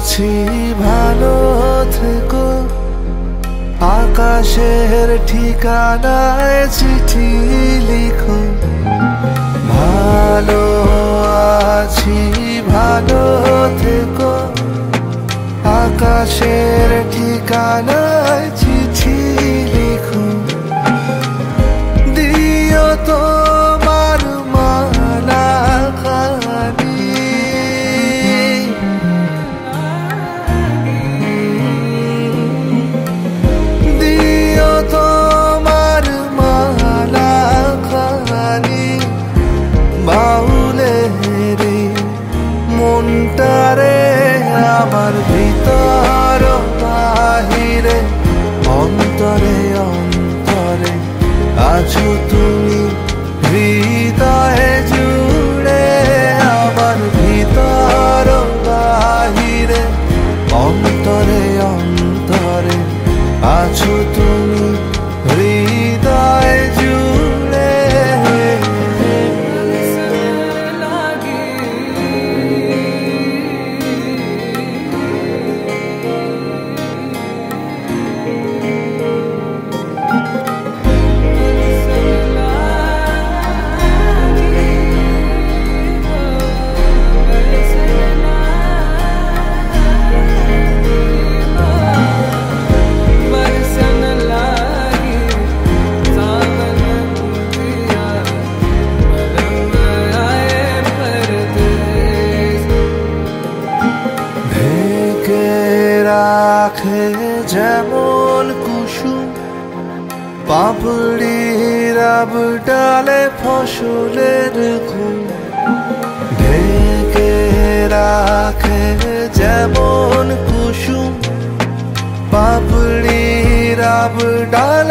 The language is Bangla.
আছি ভালো থেকো। আকাশের ঠিকানায় চিঠি লিখো। ভালো আছি ভালো থেকো। আকাশের ঠিকানায় ভিতর বাহিরে অন্তরে অন্তরে আছো তুমি। যেমন কুসুম পাপড়ির ডালে ফসলের ঘুম। ঢেকে রাখে যেমন কুসুম পাপড়ির ডালে